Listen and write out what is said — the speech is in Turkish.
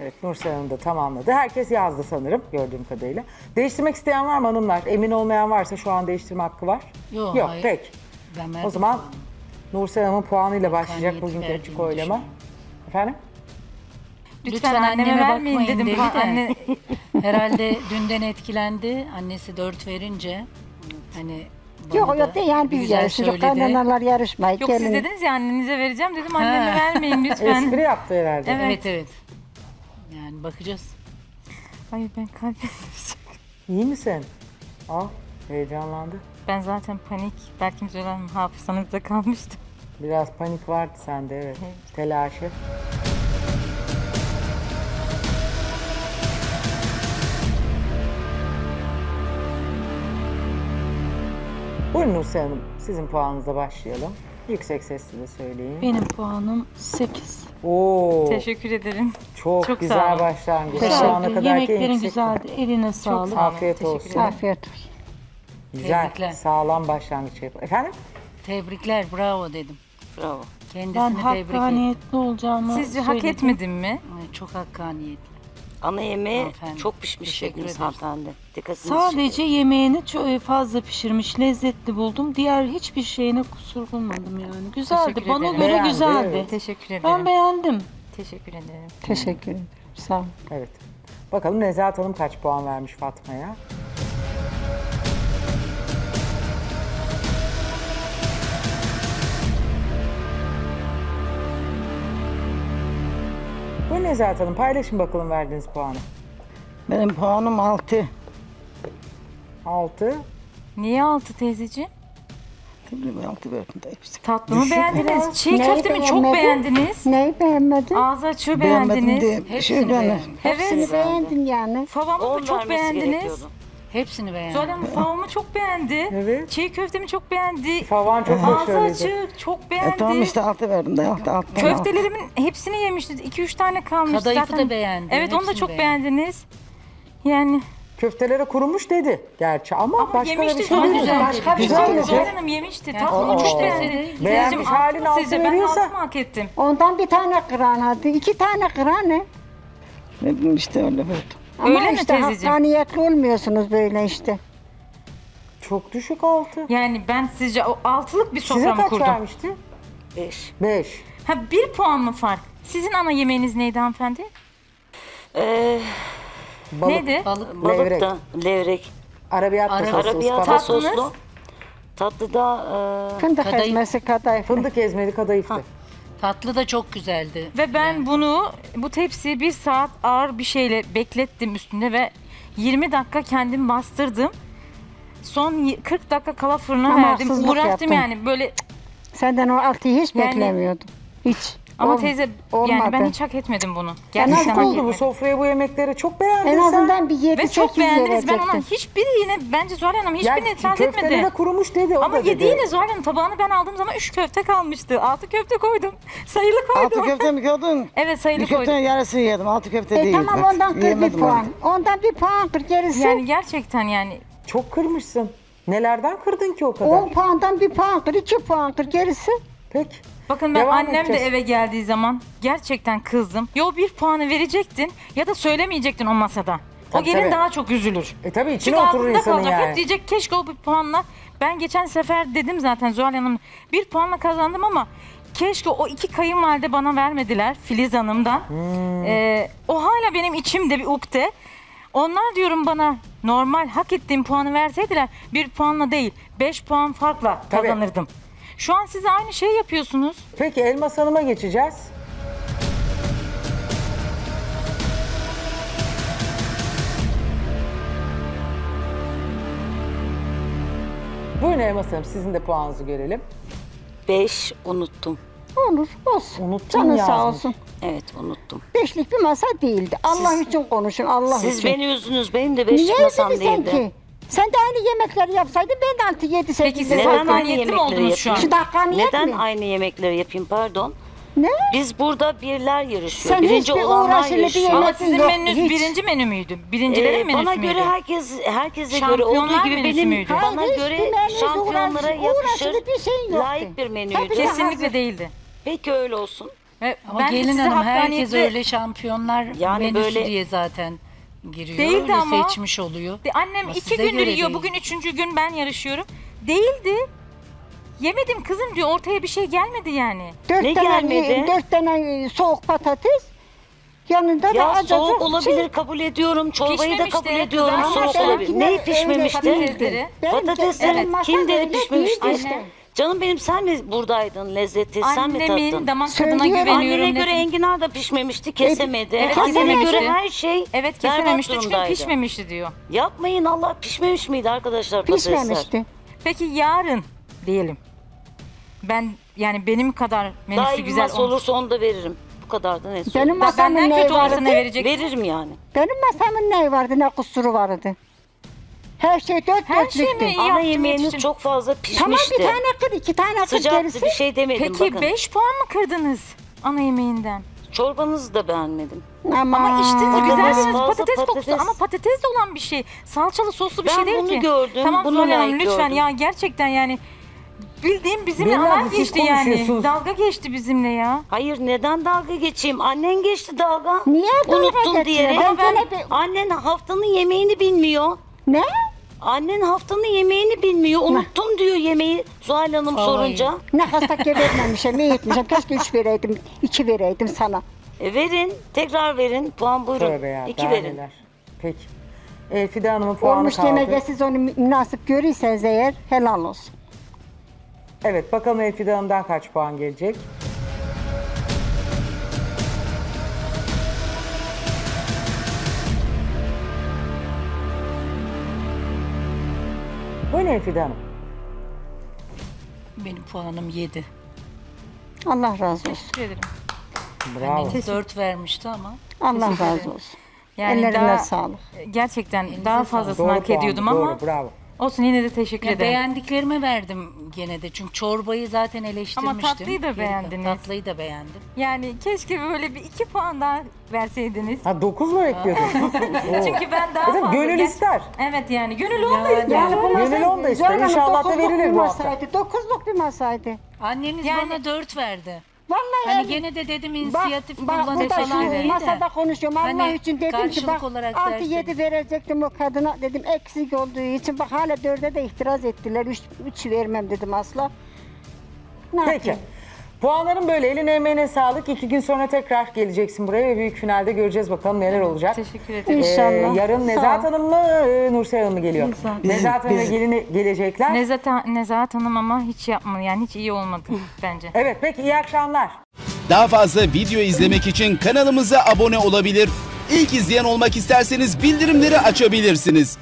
Evet Nursel Hanım da tamamladı. Herkes yazdı sanırım gördüğüm kadarıyla. Değiştirmek isteyen var mı hanımlar? Emin olmayan varsa şu an değiştirme hakkı var. Yok, Yok hayır. pek. Ben O zaman puanımı. Nursel Hanım'ın puanıyla başlayacak Hakkaniyet bugünkü açık oylama. düşünüyorum. Efendim? Lütfen, Lütfen anneme, anneme vermeyin bakmayın dedim. dedi Pa- de. Anne Herhalde dünden etkilendi. Annesi dört verince hani bana Yok da yok değil yani bir biz güzel yarışıyoruz. söyledi. Kaynanalar yarışmayı. yok siz dediniz ya annenize vereceğim dedim anneme vermeyin lütfen. Espri yaptı herhalde. Evet. Evet evet. Yani bakacağız. Ay ben kalbim. İyi misin? Aa heyecanlandı. Ben zaten panik. Belki söylemem hafızanızda kalmıştı. Biraz panik vardı sende evet. Telaşı. Buyurun Nursel Hanım, sizin puanınıza başlayalım. Yüksek sesle de söyleyin. Benim puanım 8. Oo, Teşekkür ederim. çok, çok güzel sağ olun. başlangıç. Şu ana Güzeldi. kadarki en Yemeklerin yüksek. güzeldi. Eline sağlık. sağ olun. Afiyet Teşekkür olsun. ederim. Afiyet olsun. Güzel, Tebrikler. sağlam başlangıç yapın. Efendim? Tebrikler bravo dedim. Bravo. Kendisini Ben tebrik ettim. hakkaniyetli olacağımı Sizce hak söyledim. etmedim mi? Ay, Çok hakkaniyetli. Ana yemeği Hanımefendi, çok pişmiş teşekkür dediniz ederiz. hanımefendi. Dikkatinizi Sadece yemeğini çok fazla pişirmiş, lezzetli buldum. Diğer hiçbir şeyine kusur bulmadım yani. Güzeldi. Teşekkür Bana ederim. göre Beğendi, güzeldi. Teşekkür ederim. Ben beğendim. Teşekkür ederim. Teşekkür ederim. Sağ olun. Evet. Bakalım Nezahat Hanım kaç puan vermiş Fatma'ya? Nezahat Hanım paylaşın bakalım verdiğiniz puanı. Benim puanım 6. 6. Niye altı teyzeciğim? Bilmiyorum 6 verdim de hepsi. Tatlımı Düşük beğendiniz. Çiğ Neyi köftemi çok beğenmedin? beğendiniz. Neyi beğenmedin? Ağzı açığı Beğenmedim beğendiniz. diye. Hepsini Şey beğendim. yani. Evet. Hepsini beğendim yani. Favamı da çok beğendiniz. Hepsini beğendim. Zuhal Hanım favamı çok beğendi. Evet. Çiğ köftemi çok beğendi. Favan çok Ağzı başarılıydı. açık, çok E, beğendi. tamam işte 6 verdim de 6 6. Köftelerimin hepsini yemişti. 2-3 tane kalmış Kadayıfı zaten. da beğendi, Evet onu da hepsini çok beğendi. beğendiniz. Yani Köftelere kurumuş dedi gerçi ama, ama başka yemişti bir şey Zuhal değil. Hanım. Başka bir Güzel şey mi? Zuhal. Hanım yemişti. Yani Tatlımı o çok beğendi. Beğenmiş Teyzeciğim, halin altı altı sizce, veriyorsa- Ben altı mı hak ettim? Ondan bir tane kıran aldı. iki tane kıran ne? Verdim işte öyle verdim. Ama Öyle mi işte teyzeciğim? hakkaniyetli olmuyorsunuz böyle işte. Çok düşük altı. Yani ben sizce o altılık bir Size sofra mı kaç kurdum? vermişti? 5. 5. Ha bir puan mı fark? Sizin ana yemeğiniz neydi hanımefendi? Ee, Balık. Neydi? Balık balık Levrek. da levrek. Arabiyat Ara- soslu, Arabiyata ıspanak. Tatlınız? soslu. Tatlı da e, Fındık Kadayıf. ezmesi kadayıf. Fındık ezmeli kadayıftı. Tatlı da çok güzeldi. Ve ben Yani bunu bu tepsiyi bir saat ağır bir şeyle beklettim üstünde ve 20 dakika kendim bastırdım. Son y- 40 dakika kala fırına Ama verdim. haksızlık Uğraştım yaptın. yani böyle Senden o altıyı hiç Yani- beklemiyordum. Hiç. Ama Ol- teyze yani olmadı. ben hiç hak etmedim bunu. Nasıl Gerçekten hak buldu bu etmedim. sofraya bu yemekleri? Çok beğendin En sen. azından bir 7 Ve 8 çok beğendiniz. Ben ona hiçbiri yine bence Zuhal Hanım hiçbirine itiraz köftelere etmedi. kurumuş dedi o Ama da dedi. yediğine Zuhal Hanım tabağını ben aldığım zaman 3 köfte kalmıştı. 6 köfte koydum. Sayılı koydum. Altı köfte mi gördün? Evet sayılı Bir koydum. köftenin yarısını yedim. Altı köfte E değil. tamam bak. ondan kır bir Yiyemedim puan. onu. Ondan bir puan kır gerisi. Yani gerçekten yani Çok kırmışsın. Nelerden kırdın ki o kadar? 10 puandan bir puan kır, 2 puan kır gerisi. Peki. Bakın ben Devam annem edeceğiz. de eve geldiği zaman gerçekten kızdım. Ya o bir puanı verecektin ya da söylemeyecektin o masada. Tabii, o gelin tabii. daha çok üzülür. E tabii içine Çünkü oturur insanın kalacak. yani. Hep diyecek keşke o bir puanla. Ben geçen sefer dedim zaten Zuhal Hanım bir puanla kazandım ama keşke o iki kayınvalide bana vermediler Filiz Hanım'dan. Hmm. Ee, o hala benim içimde bir ukde. Onlar diyorum bana normal hak ettiğim puanı verseydiler bir puanla değil beş puan farkla Tabii. kazanırdım. Şu an siz aynı şeyi yapıyorsunuz. Peki Elmas Hanım'a geçeceğiz. Buyurun Elmas Hanım sizin de puanınızı görelim. 5 unuttum. Olur olsun. Unuttum Canın yazmış. sağ olsun. Evet unuttum. Beşlik bir masa değildi. Allah için konuşun Allah Siz için. beni üzdünüz. Benim de 5 Niye masam üzüldün sen değildi. ki? Sen de aynı yemekleri yapsaydın ben de 6 7 8 Peki siz Neden aynı hakkaniyetli mi yemekleri oldunuz şu an? yapayım? Şu hakkaniyet Neden mi? aynı yemekleri yapayım pardon? Ne? Biz burada birler yarışıyor. Sen Birinci hiçbir olanlar uğraşıyla bir yarışıyor. Ama yemek- sizin Yok, menünüz hiç. birinci menü müydü? Birincilerin Ee, menüsü bana müydü? göre herkes herkese göre Şampiyonlar olduğu gibi menüsü benim müydü? bana Hayır, göre şampiyonlara uğraş- yakışır uğraşılı bir şey yoktu. layık bir menüydü. Tabii. Kesinlikle değildi. Peki öyle olsun. Ve Ama ben gelin size hanım herkes hakkaniyetli- öyle şampiyonlar Yani menüsü böyle- diye zaten giriyor. Değildi öyle ama. seçmiş oluyor. De- Annem Ama iki gündür yiyor. değil. Bugün üçüncü gün ben yarışıyorum. Değildi. Yemedim kızım diyor. Ortaya bir şey gelmedi yani. Dört Ne tane, gelmedi? Dört tane e, soğuk patates. Yanında da Ya acıcık soğuk olabilir şey. kabul ediyorum. Çorbayı da kabul ediyorum. Soğuk olabilir. Neyi öyle pişmemişti? Patatesleri. Patatesleri masam kim dedi pişmemişti? işte. Canım benim sen mi buradaydın lezzeti? Sen mi Annemin tattın? damak tadına Söylüyorum. güveniyorum Annene göre enginar da pişmemişti, kesemedi. evet, Annene kesememişti. göre her şey Evet berbat kesememişti çünkü durumdaydı. pişmemişti diyor. Yapmayın Allah pişmemiş miydi arkadaşlar patatesler? Pişmemişti. Peki yarın diyelim. Ben yani benim kadar menüsü Daha iyi bir güzel masa olursa onu da veririm. Bu kadar da ne Benim. Da masamın benden neyi kötü olursa vardı? ne verecek? Veririm yani. Benim masamın neyi vardı ne kusuru vardı. Her şey dört Her şey dörtlüktü. mi iyi Ana yaptım yemeğiniz yetiştim. çok fazla Tamam pişmişti. bir tane kır iki tane kır Sıcaktı gerisi. bir şey demedim Peki bakın. 5 puan mı kırdınız ana yemeğinden? Çorbanızı da beğenmedim. Ama, Ama işte Patates güzel dediniz, fazla patates, kokusu patates. ama patates de olan bir şey. Salçalı soslu bir Ben şey değil bunu ki. gördüm, Tamam bunu Zuhal Hanım layık lütfen gördüm. ya gerçekten yani bildiğim bizimle alay siz geçti yani. konuşuyorsunuz. Dalga geçti bizimle ya. Hayır neden dalga geçeyim? Annen geçti dalga. Niye dalga Unuttun geçiyor? diyerek. Ben Annen haftanın yemeğini bilmiyor. Ne? Annen haftanın yemeğini bilmiyor. Unuttum diyor yemeği Zuhal Hanım sorunca. Ne hasta vermemişim, iyi etmişim. Keşke üç vereydim, iki vereydim sana. E verin. Tekrar verin. Puan buyurun. Tövbe ya. İki daha verin. neler. Peki. E, Fide Hanım'ın puanı Olmuş kaldı. demek de siz onu münasip görürseniz eğer helal olsun. Evet bakalım Elfide Hanım'dan kaç puan gelecek? Buyurun Elfide Hanım. Benim puanım 7. Allah razı olsun. Teşekkür ederim. Bravo. 4 vermişti ama. Allah razı olsun. Yani Ellerine daha, sağlık. gerçekten daha fazlasını Doğru hak puan, ediyordum doğru, ama bravo. Olsun yine de teşekkür Ya ederim. beğendiklerime verdim gene de. Çünkü çorbayı zaten eleştirmiştim. tatlıyı da Geri- beğendiniz. Tatlıyı da beğendim. Yani keşke böyle bir iki puan daha verseydiniz. Ha 9 mu bekliyordun? Çünkü ben daha Dedim, fazla... gönül ister. Evet yani gönül onu da ister. Yani bu Gönül masa, on da ister. İnşallah da dokuzluk verilir bir bu hafta. masaydı. Dokuzluk bir masaydı. Anneniz Yani- bana 4 verdi. Vallahi Hani yani- gene de dedim Bak, inisiyatif bak kullanın burada falan şu dedi de. masada konuşuyorum. Allah Hani için dedim ki karşılık bak olarak 6-7 derseniz. verecektim o kadına. Dedim eksik olduğu için bak hala 4'e de itiraz ettiler. 3 vermem dedim asla. Ne Peki. yapayım? Puanların böyle eline emeğine sağlık. İki gün sonra tekrar geleceksin buraya ve büyük finalde göreceğiz bakalım neler olacak. Teşekkür ederim. İnşallah. yarın Nezahat. Hanım mı, e, Nursel Hanım mı geliyor? Nezahat. Nezahat Hanım ve gelini gelecekler. Nezahat, Nezahat Hanım ama hiç yapmadı yani hiç iyi olmadı bence. evet peki iyi akşamlar. Daha fazla video izlemek için kanalımıza abone olabilir. İlk izleyen olmak isterseniz bildirimleri açabilirsiniz.